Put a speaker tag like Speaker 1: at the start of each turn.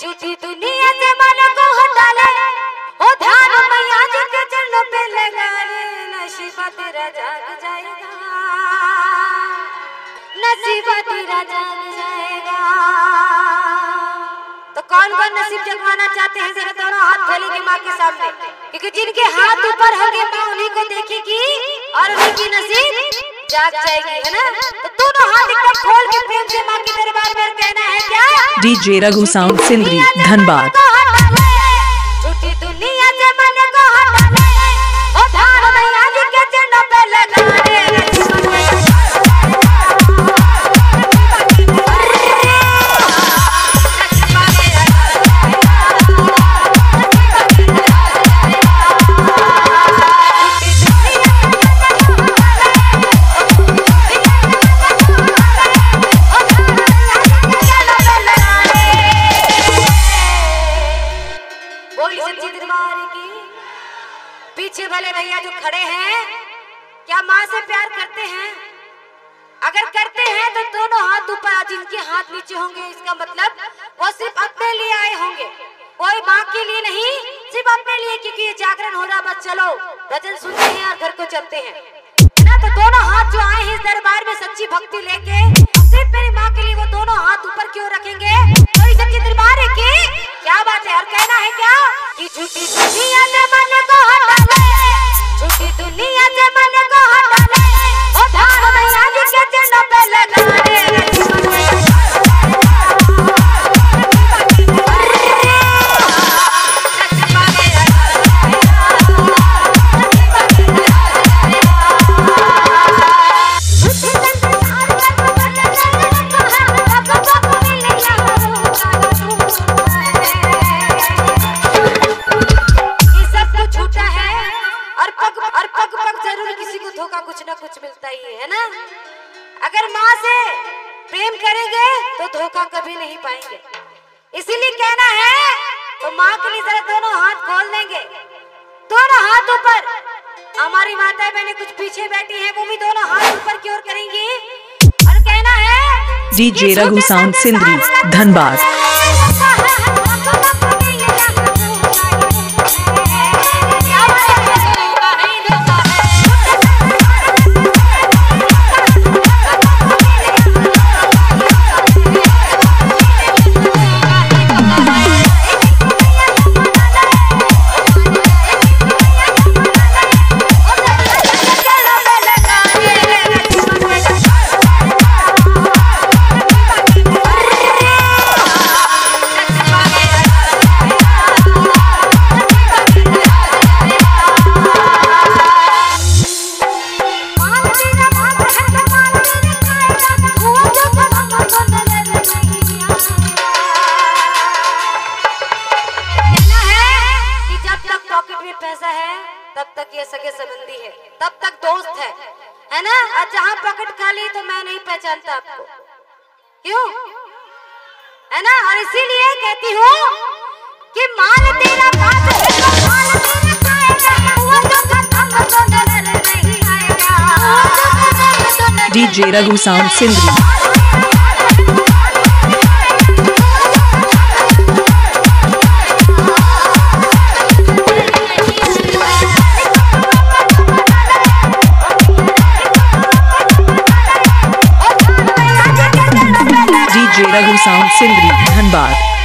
Speaker 1: झूठी दुनिया से मन को हटा ले। ओ ध्यान मैया जी के चरणों पे लगा ले तेरा जाग जाएगा। तेरा जाग जाएगा। तो कौन कौन नसीब जगवाना चाहते हैं? जरा दोनों हाथ खोलेंगे माँ के सामने। क्योंकि जिनके हाथ ऊपर होंगे, माँ उन्हीं को देखेगी और उन्हीं की नसीब जाग जाएगी, है ना? तो दोनों हाथ एकदम खोल के प्रेम से माँ के दरबार में कहना है, क्या?
Speaker 2: डीजे रघु साउंड सिंधरी धनबाद
Speaker 1: वाले भैया जो खड़े हैं, क्या माँ से प्यार करते हैं? अगर करते हैं तो दोनों हाथ ऊपर जिनके हाथ नीचे होंगे, इसका मतलब वो सिर्फ़ अपने लिए आए होंगे। कोई माँ के लिए नहीं, सिर्फ़ अपने लिए, क्योंकि ये जागरण हो रहा बस चलो, भजन सुनते हैं और घर को चलते हैं। ना तो दोनों हाथ जो आए हैं इस दरबार में सच्ची भक्ति लेके, सिर्फ़ मिलता ही है, ना? अगर माँ से प्रेम करेंगे तो धोखा कभी नहीं पाएँगे। इसीलिए कहना है तो माँ के लिए जरा दोनों हाथ खोल देंगे दोनों हाथ ऊपर हमारी माता बहने कुछ पीछे बैठी हैं वो भी दोनों हाथ ऊपर की ओर करेंगी। और कहना है
Speaker 2: डीजे रघु साउंड
Speaker 1: से
Speaker 2: सिंदरी
Speaker 1: सारे
Speaker 2: धनबाद। तब तक ये सगे संबंधी है। तब तक दोस्त है। है ना? और जहाँ पॉकेट खाली तो मैं नहीं पहचानता आपको। क्यों? है ना? और इसीलिए कहती हूँ कि माल तेरा बात है तो माल तेरा खाएगा तो तो सिंदरी डीजे रघु साउंड धनबाद।